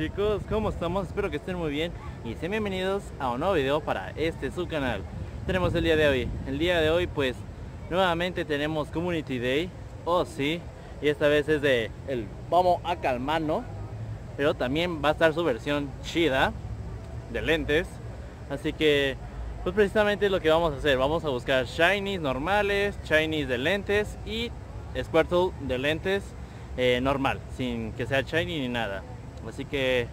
chicos? ¿Cómo estamos? Espero que estén muy bien y sean bienvenidos a un nuevo video para este su canal. Tenemos el día de hoy. El día de hoy pues nuevamente tenemos Community Day. Oh sí. Y esta vez es de el Vamos a Calmano. Pero también va a estar su versión chida de lentes. Así que pues precisamente lo que vamos a hacer. Vamos a buscar shinies normales, shinies de lentes y Squirtle de lentes eh, normal, sin que sea shiny ni nada. Así que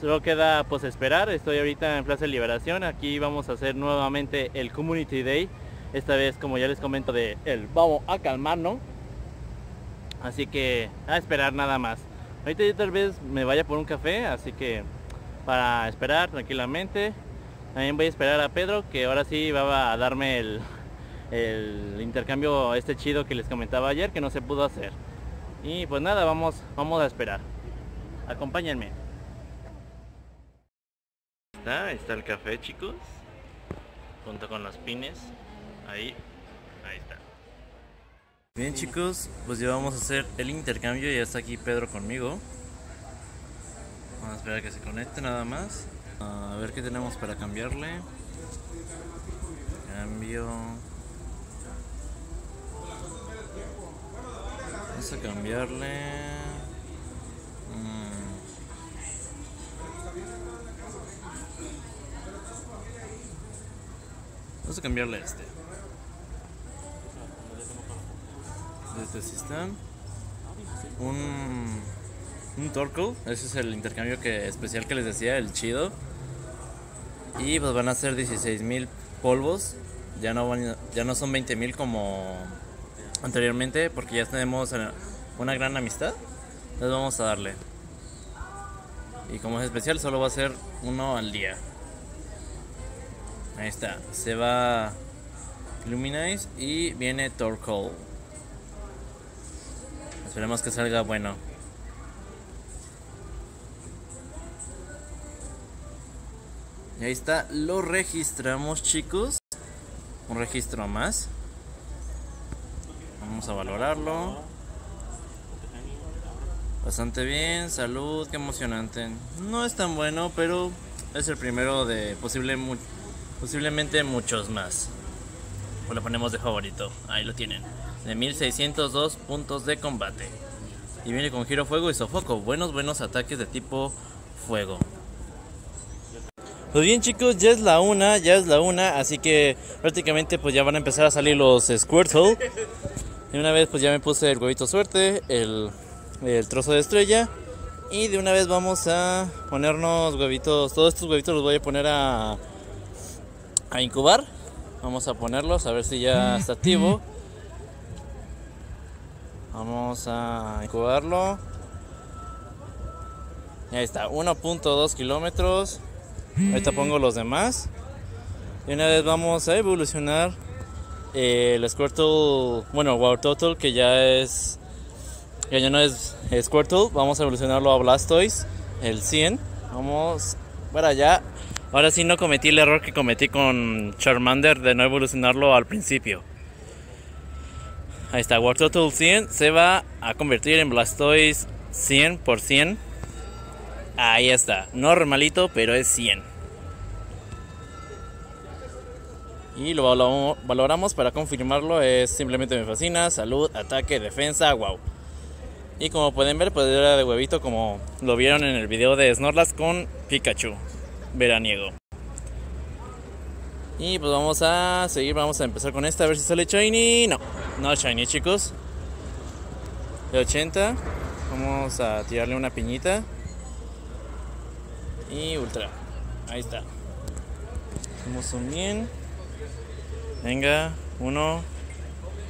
solo queda pues esperar. Estoy ahorita en Plaza de Liberación. Aquí vamos a hacer nuevamente el Community Day. Esta vez, como ya les comento, de el vamos a calmarnos. Así que a esperar nada más. Ahorita yo tal vez me vaya por un café, así que para esperar tranquilamente. También voy a esperar a Pedro, que ahora sí va a darme el, el intercambio este chido que les comentaba ayer, que no se pudo hacer. Y pues nada, vamos, vamos a esperar. Acompáñenme. Está, está el café, chicos. Junto con los pines. Ahí, ahí está. Bien, chicos, pues ya vamos a hacer el intercambio. Ya está aquí Pedro conmigo. Vamos a esperar a que se conecte nada más. A ver qué tenemos para cambiarle. Cambio. Vamos a cambiarle. Vamos a cambiarle este. Este sí está. Un, un Torkoal. Ese es el intercambio que, especial que les decía, el chido. Y pues van a ser 16.000 polvos. Ya no, van, ya no son 20.000 como anteriormente porque ya tenemos una gran amistad. Entonces vamos a darle. Y como es especial solo va a ser uno al día. Ahí está. Se va Luminize y viene Torkoal. Esperemos que salga bueno. Y ahí está. Lo registramos chicos. Un registro más. Vamos a valorarlo. Bastante bien, salud, qué emocionante. No es tan bueno, pero es el primero de posible Posiblemente muchos más. O lo ponemos de favorito. Ahí lo tienen. De 1602 puntos de combate. Y viene con giro fuego y sofoco. Buenos, buenos ataques de tipo fuego. Pues bien chicos, ya es la una, ya es la una, así que prácticamente pues ya van a empezar a salir los Squirtle. Y una vez pues ya me puse el huevito suerte, el, el trozo de estrella. Y de una vez vamos a ponernos huevitos, todos estos huevitos los voy a poner a a incubar. Vamos a ponerlos a ver si ya está activo. Vamos a incubarlo. Ahí está, 1.2 kilómetros. Ahorita pongo los demás. Y una vez vamos a evolucionar el Squirtle, bueno, Wow Total, que ya es, que ya no es Squirtle. Vamos a evolucionarlo a Blastoise, el 100. Vamos para allá. Ahora sí no cometí el error que cometí con Charmander de no evolucionarlo al principio. Ahí está, War Total 100 se va a convertir en Blastoise 100%. Ahí está, normalito, pero es 100. Y lo valoramos para confirmarlo, es simplemente me fascina, salud, ataque, defensa, wow. Y como pueden ver, pues era de huevito como lo vieron en el video de Snorlax con Pikachu veraniego. Y pues vamos a seguir, vamos a empezar con esta, a ver si sale Shiny. No, no Shiny chicos. De 80. Vamos a tirarle una piñita. Y ultra. Ahí está. Hacemos un bien. Venga, uno.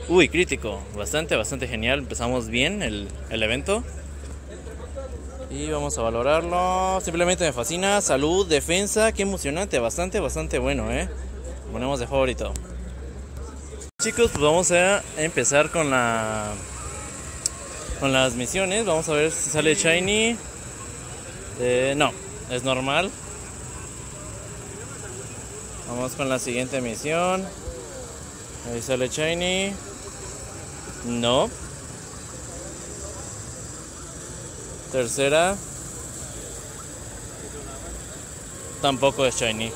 Uy, crítico. Bastante, bastante genial. Empezamos bien el, el evento. Y vamos a valorarlo. Simplemente me fascina. Salud, defensa. Qué emocionante. Bastante, bastante bueno, ¿eh? Ponemos de favorito. Chicos, pues vamos a empezar con la... Con las misiones. Vamos a ver si sale Shiny. Eh, no, es normal. Vamos con la siguiente misión. Ahí sale Shiny. No. Tercera. tampoco es shiny.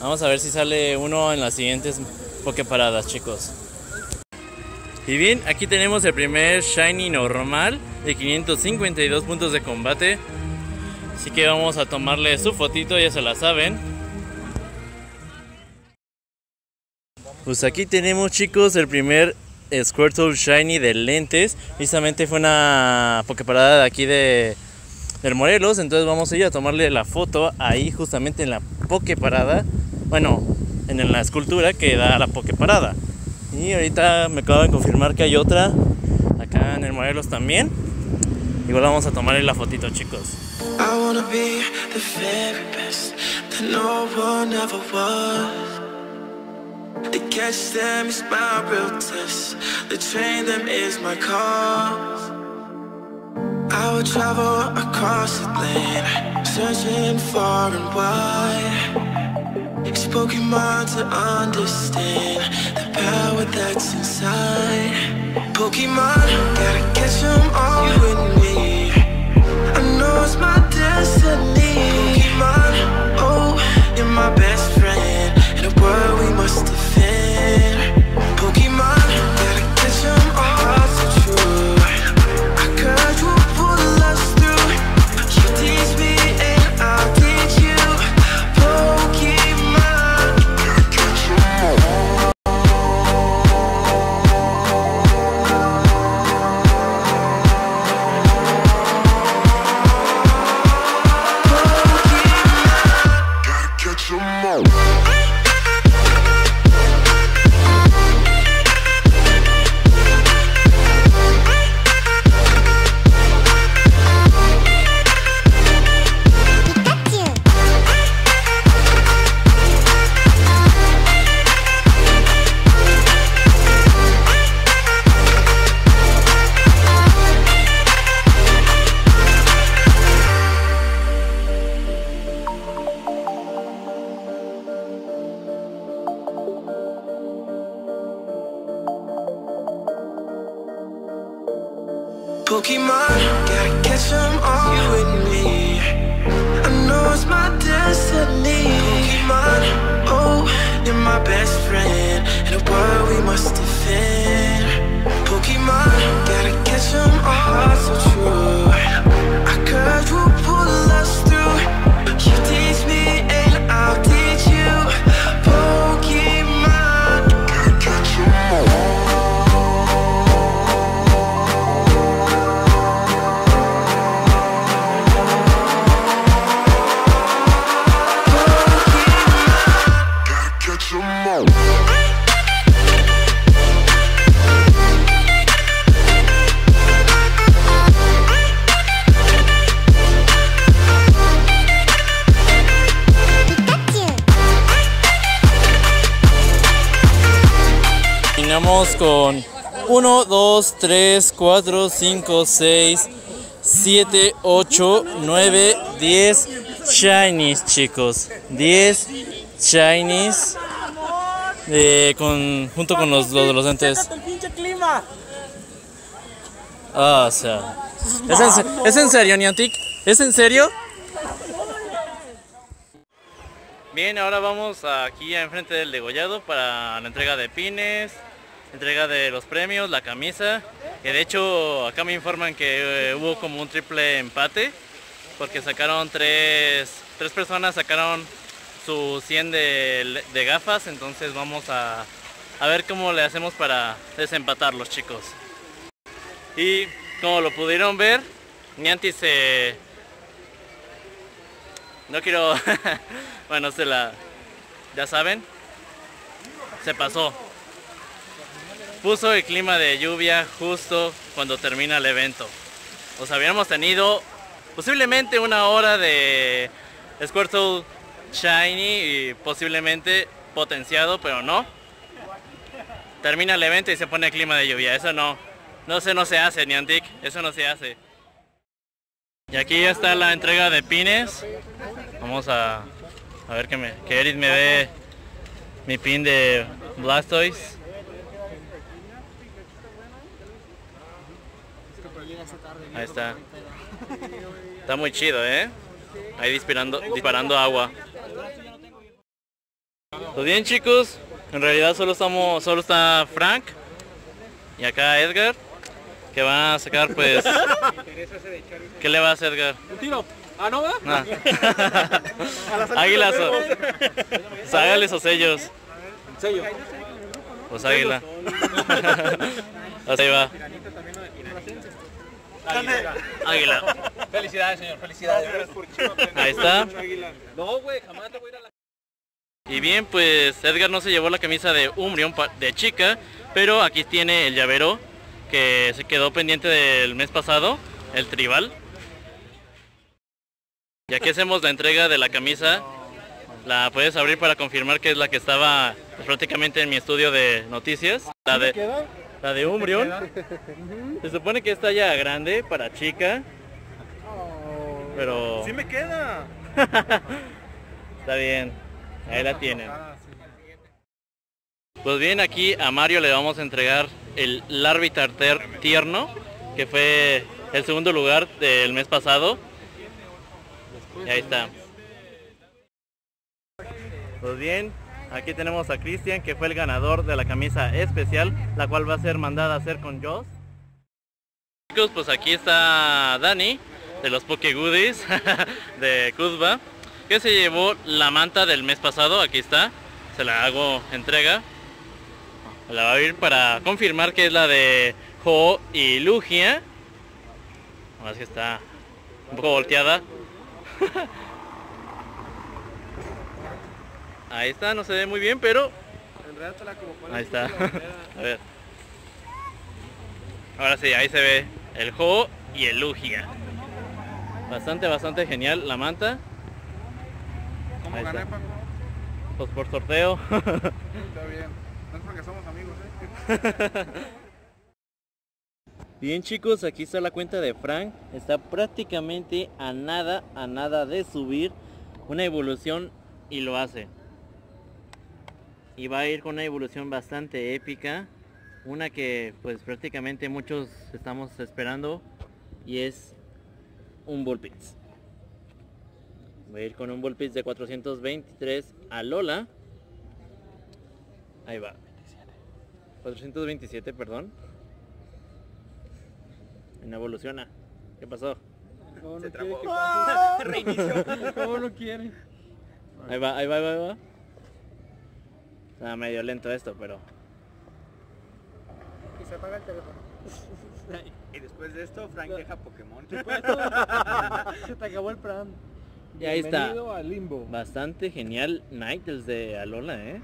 Vamos a ver si sale uno en las siguientes Poképaradas, chicos. Y bien, aquí tenemos el primer shiny normal de 552 puntos de combate. Así que vamos a tomarle su fotito, ya se la saben. Pues aquí tenemos chicos el primer Squirtle Shiny de lentes. Precisamente fue una Poképarada de aquí de del Morelos. Entonces vamos a ir a tomarle la foto ahí justamente en la Poképarada. Bueno, en la escultura que da la Poképarada. Y ahorita me acabo de confirmar que hay otra acá en el Morelos también. Igual vamos a tomarle la fotito chicos. I wanna be the very best that no one ever was. To catch them is my real test. To train them is my cause. I would travel across the land, searching far and wide. It's Pokemon to understand the power that's inside. Pokemon, gotta catch them all with me. I know it's my best friend. In a world we must defend. Pokemon, gotta catch them all. So con 1, 2, 3, 4, 5, 6, 7, 8, 9, 10 shinies, chicos. 10 shinies eh, con, junto con los, los de los lentes. Ah, o sea. ¿Es en, ¿Es en serio, Niantic? ¿Es en serio? Bien, ahora vamos aquí enfrente del degollado para la entrega de pines, entrega de los premios, la camisa. Que de hecho acá me informan que eh, hubo como un triple empate porque sacaron tres, tres personas sacaron su 100 de, de gafas, entonces vamos a, a ver cómo le hacemos para desempatarlos chicos. Y como lo pudieron ver, Niantic se... No quiero... bueno, se la... Ya saben. Se pasó. Puso el clima de lluvia justo cuando termina el evento. O sea, hubiéramos tenido posiblemente una hora de Squirtle Shiny y posiblemente potenciado, pero no. Termina el evento y se pone el clima de lluvia. Eso no. No se no se hace, Niantic. Eso no se hace. Y aquí ya está la entrega de pines. Vamos a, a ver que, me, que Eric me dé mi pin de Blastoise. Ahí está. Está muy chido, ¿eh? ahí disparando, disparando agua. Pues bien chicos, en realidad solo estamos, solo está Frank y acá Edgar, que va a sacar pues... ¿Qué le va a hacer Edgar? Un tiro. Ah, ¿no va? No. Águilas o... Ságales o sellos. Sello. Pues águila. Así va. Águila. Felicidades, señor. Felicidades. Ahí está. No, güey, jamás le voy a ir a la... Y bien, pues Edgar no se llevó la camisa de Umbrion de chica, pero aquí tiene el llavero que se quedó pendiente del mes pasado, el tribal. Y aquí hacemos la entrega de la camisa. La puedes abrir para confirmar que es la que estaba pues, prácticamente en mi estudio de noticias. La de, la de Umbrion. Se supone que es talla grande para chica. Pero... me queda. Está bien, ahí la tienen. Pues bien, aquí a Mario le vamos a entregar el Larvitar Tierno, que fue el segundo lugar del mes pasado. Y ahí está. Pues bien, aquí tenemos a Cristian, que fue el ganador de la camisa especial, la cual va a ser mandada a hacer con Joss. Chicos, pues aquí está Dani, de los Poke Goodies, de Kuzba, que se llevó la manta del mes pasado, aquí está, se la hago entrega. La va a abrir para confirmar que es la de Ho y Lugia. Más que está un poco volteada. Ahí está, no se ve muy bien, pero como. Ahí está. A ver. Ahora sí, ahí se ve el Ho y el Lugia. Bastante, bastante genial la manta. ¿Cómo Ahí gané, está. Paco? Pues por sorteo. Está bien. No es porque somos amigos, ¿eh? Bien chicos, aquí está la cuenta de Frank. Está prácticamente a nada, a nada de subir una evolución y lo hace. Y va a ir con una evolución bastante épica. Una que pues prácticamente muchos estamos esperando. Y es un Bullpix. Voy a ir con un Bullpix de 423 a Lola. Ahí va. 427, perdón. No evoluciona. ¿Qué pasó? No, no Se trabó. que. Reinicio. No, no quiere. Ahí va, ahí va, ahí va, ahí va. Está medio lento esto, pero... Y se apaga el teléfono. Y después de esto, Frank deja Pokémon. Se te acabó el plan. Y ahí está. Al limbo. Bastante genial Ninetales de Alola, ¿eh?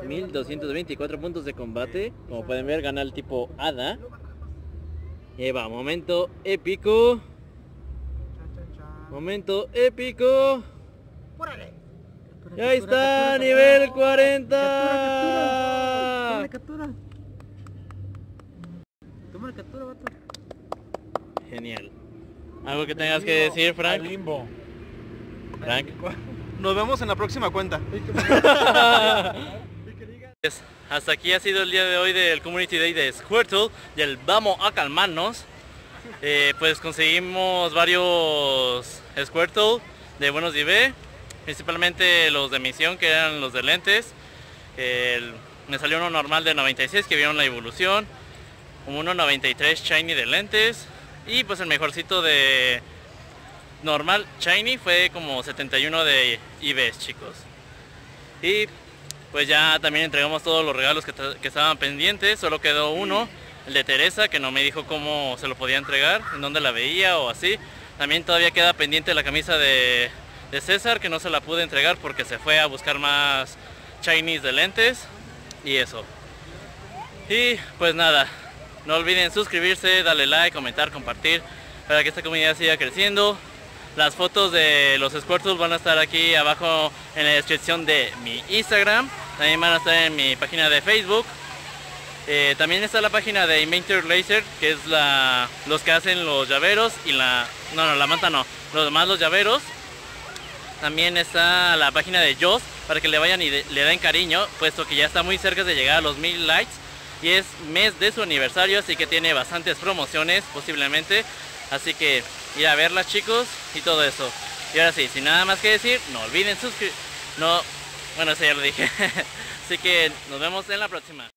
Ay, 1224 puntos de combate. Como pueden ver, gana el tipo Hada. Y ahí va, momento épico. Momento épico. Ahí está, nivel 40. Toma captura. Toma la captura, vato. Genial. ¿Algo que tengas que decir, Frank? limbo. Frank. Nos vemos en la próxima cuenta. Pues, Hasta aquí ha sido el día de hoy del Community Day de Squirtle, del Vamos a calmarnos. Eh, pues conseguimos varios Squirtle de buenos IV, principalmente los de misión que eran los de lentes. Me salió uno normal de 96 que vieron la evolución, uno 93 shiny de lentes y pues el mejorcito de normal shiny fue como 71 de IVs chicos. Y pues ya también entregamos todos los regalos que estaban pendientes, solo quedó uno, el de Teresa, que no me dijo cómo se lo podía entregar, en dónde la veía o así. También todavía queda pendiente la camisa de, de César, que no se la pude entregar porque se fue a buscar más Chinese de lentes y eso. Y pues nada, no olviden suscribirse, darle like, comentar, compartir, para que esta comunidad siga creciendo. Las fotos de los Squirtles van a estar aquí abajo en la descripción de mi Instagram. También van a estar en mi página de Facebook. Eh, también está la página de Inventor Laser, que es la, los que hacen los llaveros y la... No, no, la manta no. Los demás los llaveros. También está la página de Joss para que le vayan y le den cariño, puesto que ya está muy cerca de llegar a los mil likes. Y es mes de su aniversario, así que tiene bastantes promociones posiblemente. Así que ir a verlas chicos y todo eso. Y ahora sí, sin nada más que decir, no olviden suscribir. No, bueno, eso ya lo dije. Así que nos vemos en la próxima.